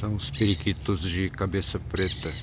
São os periquitos de cabeça preta.